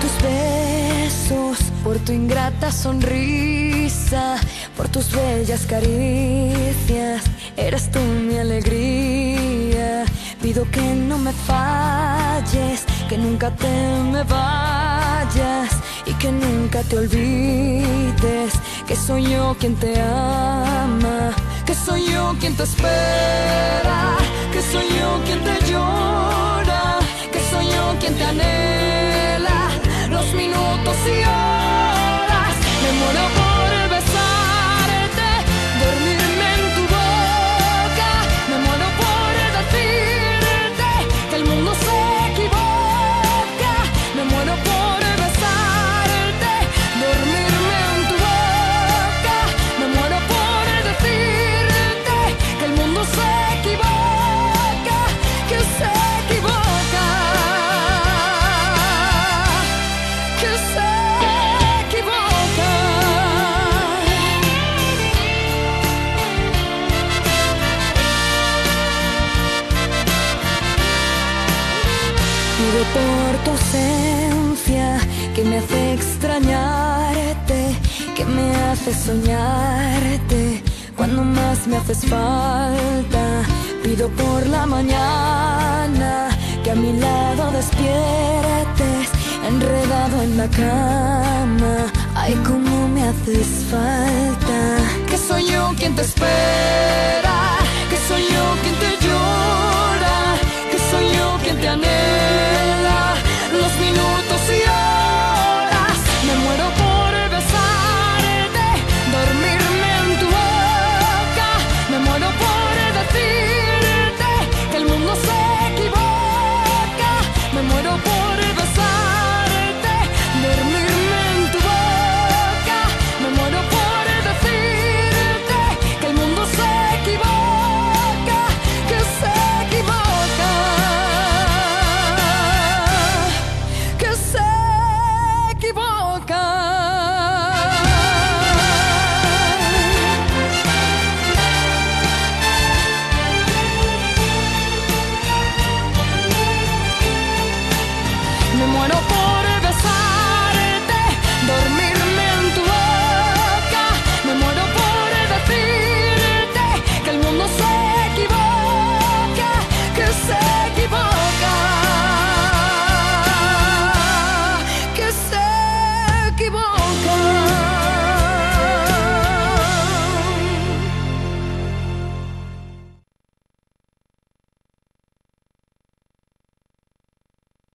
tus besos, por tu ingrata sonrisa, por tus bellas caricias, eres tú mi alegría. Pido que no me falles, que nunca te me vayas y que nunca te olvides que soy yo quien te ama, que soy yo quien te espera, que soy yo quien te llora, por tu ausencia que me hace extrañarte, que me hace soñarte cuando más me haces falta. Pido por la mañana que a mi lado despiertes, enredado en la cama. Ay, cómo me haces falta. Que soy yo quien te espera, que soy yo quien te muero por